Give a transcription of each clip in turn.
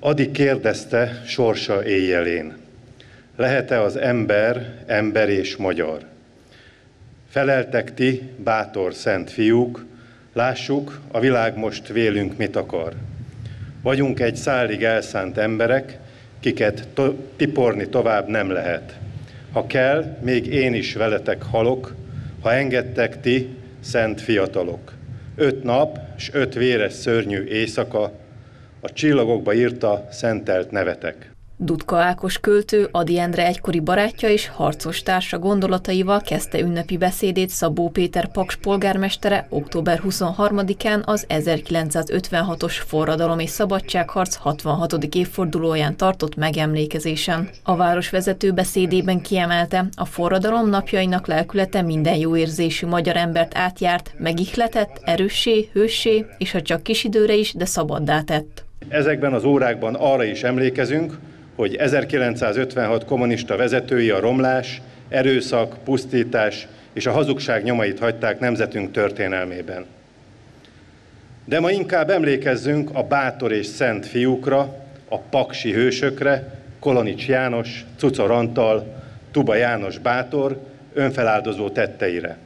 Adi kérdezte sorsa éjjelén, lehet-e az ember, ember és magyar? Feleltek ti, bátor szent fiúk, lássuk, a világ most vélünk mit akar. Vagyunk egy szállig elszánt emberek, kiket to- tiporni tovább nem lehet. Ha kell, még én is veletek halok, ha engedtek ti, szent fiatalok. Öt nap s öt véres szörnyű éjszaka, a csillagokba írta szentelt nevetek. Dudka Ákos költő, Adi Endre egykori barátja és harcos társa gondolataival kezdte ünnepi beszédét Szabó Péter Paks polgármestere október 23-án az 1956-os forradalom és szabadságharc 66. évfordulóján tartott megemlékezésen. A városvezető beszédében kiemelte, a forradalom napjainak lelkülete minden jó érzésű magyar embert átjárt, megihletett, erőssé, hőssé, és ha csak kis időre is, de szabaddá tett. Ezekben az órákban arra is emlékezünk, hogy 1956 kommunista vezetői a romlás, erőszak, pusztítás és a hazugság nyomait hagyták nemzetünk történelmében. De ma inkább emlékezzünk a bátor és szent fiúkra, a paksi hősökre, Kolonics János, Cucor Antal, Tuba János bátor, önfeláldozó tetteire.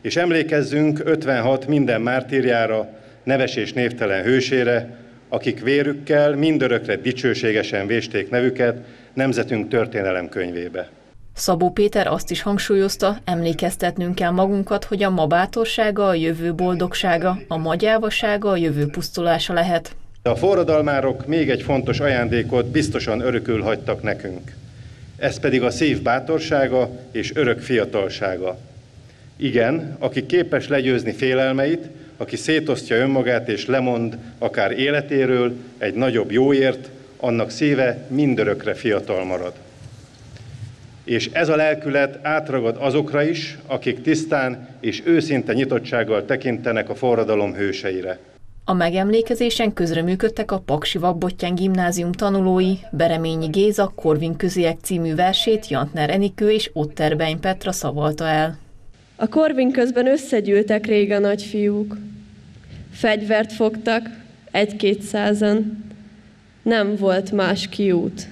És emlékezzünk 56 minden mártírjára, neves és névtelen hősére, akik vérükkel mindörökre dicsőségesen vésték nevüket nemzetünk történelem könyvébe. Szabó Péter azt is hangsúlyozta, emlékeztetnünk kell magunkat, hogy a ma bátorsága a jövő boldogsága, a ma gyávasága a jövő pusztulása lehet. A forradalmárok még egy fontos ajándékot biztosan örökül hagytak nekünk. Ez pedig a szív bátorsága és örök fiatalsága. Igen, aki képes legyőzni félelmeit, aki szétosztja önmagát és lemond akár életéről egy nagyobb jóért, annak szíve mindörökre fiatal marad. És ez a lelkület átragad azokra is, akik tisztán és őszinte nyitottsággal tekintenek a forradalom hőseire. A megemlékezésen közreműködtek a Paksi Vabbottyán gimnázium tanulói, Bereményi Géza Korvin Köziek című versét Jantner Enikő és Otterbein Petra szavalta el. A Korvin közben összegyűltek rég a nagyfiúk. Fegyvert fogtak, egy-kétszázan. Nem volt más kiút.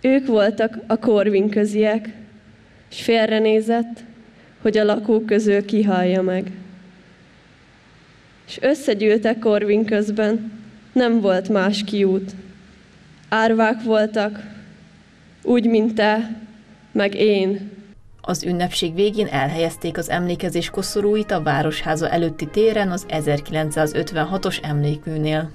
Ők voltak a Korvin köziek, és félrenézett, hogy a lakók közül kihallja meg. És összegyűltek Korvin közben, nem volt más kiút. Árvák voltak, úgy, mint te, meg én, az ünnepség végén elhelyezték az emlékezés koszorúit a Városháza előtti téren az 1956-os emlékműnél.